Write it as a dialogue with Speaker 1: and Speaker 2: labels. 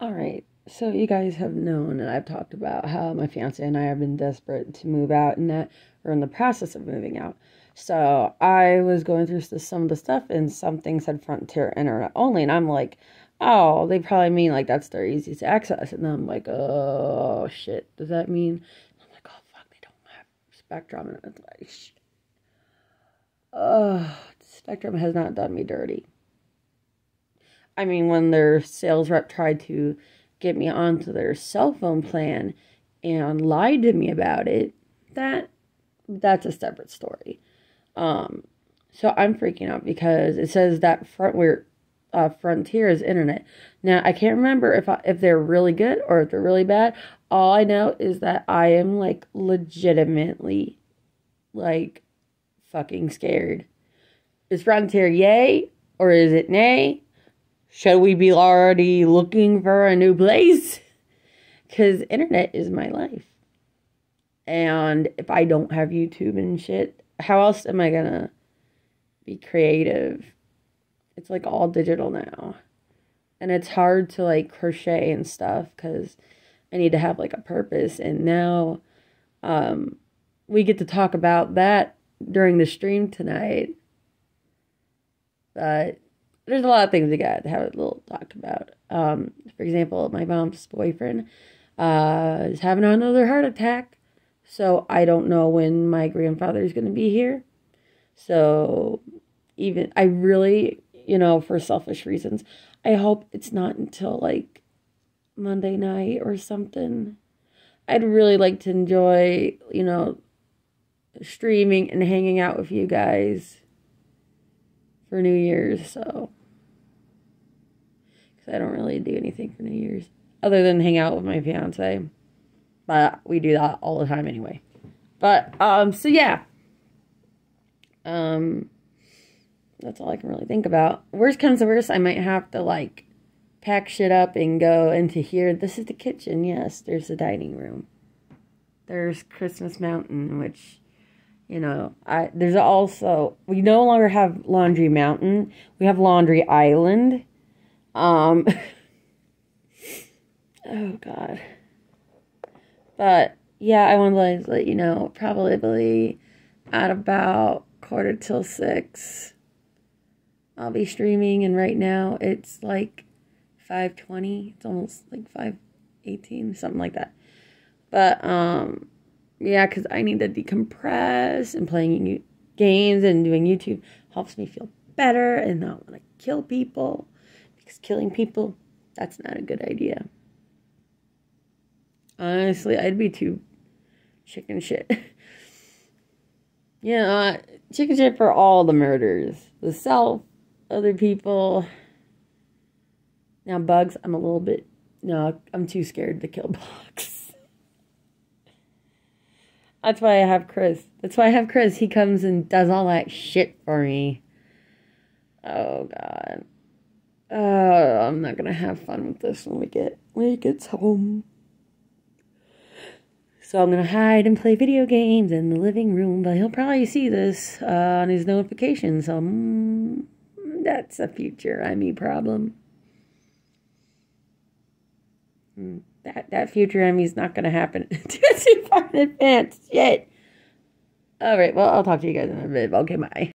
Speaker 1: All right. So you guys have known and I've talked about how my fiance and I have been desperate to move out and that we're in the process of moving out. So I was going through some of the stuff and some things had Frontier Internet only and I'm like, oh, they probably mean like that's their easiest access. And then I'm like, oh shit, does that mean? I'm like, oh fuck, they don't have Spectrum. And it's like. Oh, Spectrum has not done me dirty. I mean, when their sales rep tried to get me onto their cell phone plan and lied to me about it, that that's a separate story. Um, so I'm freaking out because it says that front where uh, Frontier is internet. Now I can't remember if I, if they're really good or if they're really bad. All I know is that I am like legitimately like fucking scared. Is Frontier yay or is it nay? Should we be already looking for a new place? Because internet is my life. And if I don't have YouTube and shit, how else am I gonna be creative? It's like all digital now. And it's hard to like crochet and stuff because I need to have like a purpose. And now um, we get to talk about that during the stream tonight. But there's a lot of things we got to have a little talk about. Um, for example, my mom's boyfriend uh, is having another heart attack. So I don't know when my grandfather is going to be here. So even I really, you know, for selfish reasons, I hope it's not until like Monday night or something. I'd really like to enjoy, you know, streaming and hanging out with you guys for New Year's, so because I don't really do anything for New Year's other than hang out with my fiance. But we do that all the time anyway. But um so yeah. Um that's all I can really think about. Worst comes to worst, I might have to like pack shit up and go into here. This is the kitchen, yes. There's the dining room. There's Christmas Mountain, which you know, I there's also we no longer have Laundry Mountain. We have Laundry Island. Um Oh god. But yeah, I wanted to let you know probably at about quarter till six. I'll be streaming and right now it's like 520. It's almost like 518, something like that. But um yeah, because I need to decompress and playing games and doing YouTube helps me feel better and not want to kill people because killing people, that's not a good idea. Honestly, I'd be too chicken shit. yeah, uh, chicken shit for all the murders. The self, other people. Now, bugs, I'm a little bit. No, I'm too scared to kill bugs. That's why I have Chris. That's why I have Chris. He comes and does all that shit for me. Oh god. Oh, I'm not gonna have fun with this when we get when he gets home. So I'm gonna hide and play video games in the living room, but he'll probably see this uh, on his notifications. So mm, that's a future I me problem. Mm that that future Emmy's not going to happen in advance yet. All right, well, I'll talk to you guys in a bit. Okay, bye.